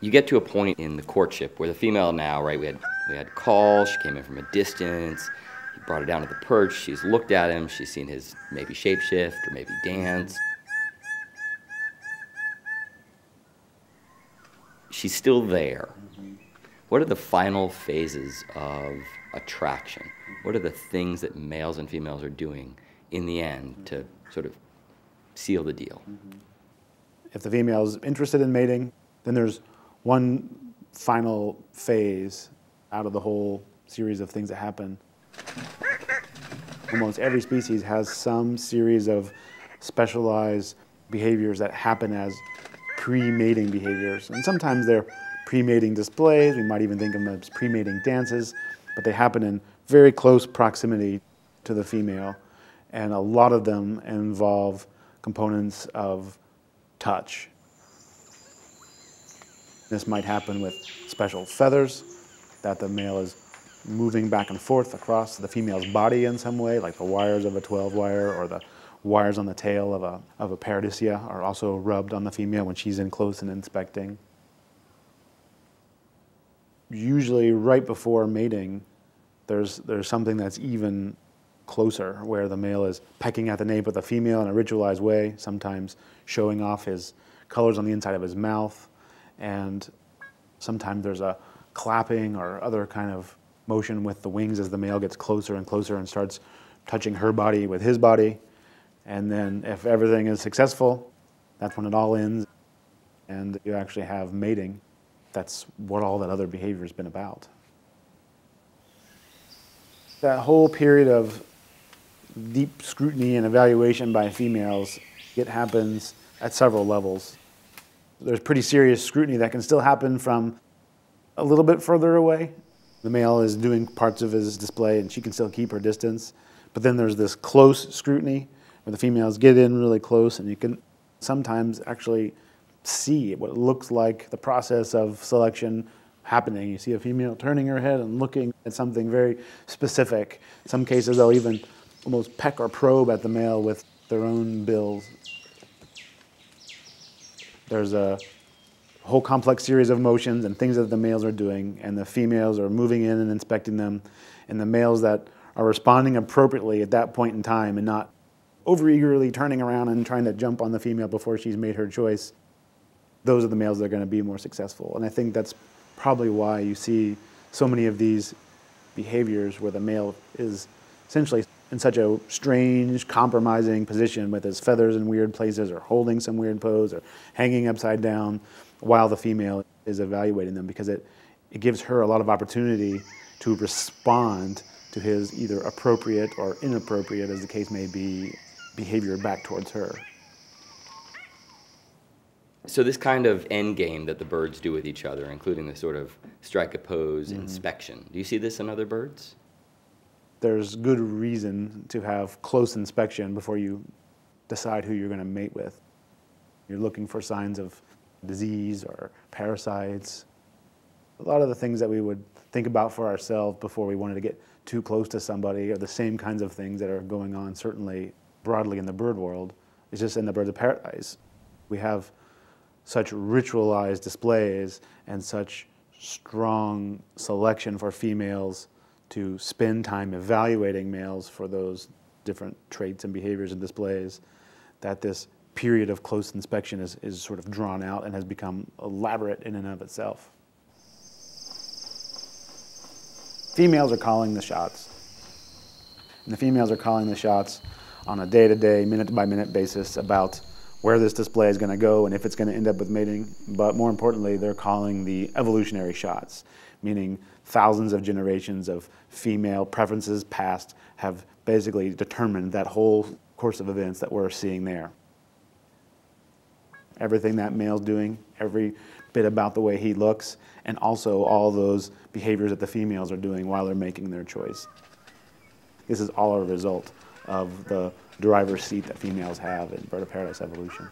You get to a point in the courtship where the female now, right, we had, we had call, she came in from a distance, he brought her down to the perch, she's looked at him, she's seen his maybe shapeshift or maybe dance. She's still there. Mm-hmm. What are the final phases of attraction? What are the things that males and females are doing in the end mm-hmm. to sort of seal the deal? Mm-hmm. If the female is interested in mating, then there's one final phase out of the whole series of things that happen. Almost every species has some series of specialized behaviors that happen as pre-mating behaviors. And sometimes they're pre-mating displays, we might even think of them as pre-mating dances, but they happen in very close proximity to the female. And a lot of them involve components of touch. This might happen with special feathers that the male is moving back and forth across the female's body in some way, like the wires of a 12 wire or the wires on the tail of a, of a Paradisaea are also rubbed on the female when she's in close and inspecting. Usually right before mating, there's, there's something that's even closer where the male is pecking at the nape of the female in a ritualized way, sometimes showing off his colors on the inside of his mouth, and sometimes there's a clapping or other kind of motion with the wings as the male gets closer and closer and starts touching her body with his body. And then if everything is successful, that's when it all ends and you actually have mating. That's what all that other behavior has been about. That whole period of deep scrutiny and evaluation by females, it happens at several levels there's pretty serious scrutiny that can still happen from a little bit further away. The male is doing parts of his display and she can still keep her distance. But then there's this close scrutiny where the females get in really close and you can sometimes actually see what it looks like the process of selection happening. You see a female turning her head and looking at something very specific. In some cases, they'll even almost peck or probe at the male with their own bills there's a whole complex series of motions and things that the males are doing, and the females are moving in and inspecting them, and the males that are responding appropriately at that point in time and not overeagerly turning around and trying to jump on the female before she's made her choice, those are the males that are going to be more successful. And I think that's probably why you see so many of these behaviors where the male is essentially in such a strange, compromising position with his feathers in weird places or holding some weird pose or hanging upside down while the female is evaluating them because it, it gives her a lot of opportunity to respond to his either appropriate or inappropriate, as the case may be, behavior back towards her. So this kind of end game that the birds do with each other, including the sort of strike a pose mm -hmm. inspection, do you see this in other birds? There's good reason to have close inspection before you decide who you're going to mate with. You're looking for signs of disease or parasites. A lot of the things that we would think about for ourselves before we wanted to get too close to somebody are the same kinds of things that are going on certainly broadly in the bird world. It's just in the birds of paradise. We have such ritualized displays and such strong selection for females to spend time evaluating males for those different traits and behaviors and displays, that this period of close inspection is, is sort of drawn out and has become elaborate in and of itself. Females are calling the shots. And the females are calling the shots on a day-to-day, minute-by-minute basis about where this display is going to go and if it's going to end up with mating. But more importantly, they're calling the evolutionary shots, meaning thousands of generations of female preferences past have basically determined that whole course of events that we're seeing there. Everything that male's doing, every bit about the way he looks, and also all those behaviors that the females are doing while they're making their choice. This is all a result of the driver's seat that females have in bird of paradise evolution.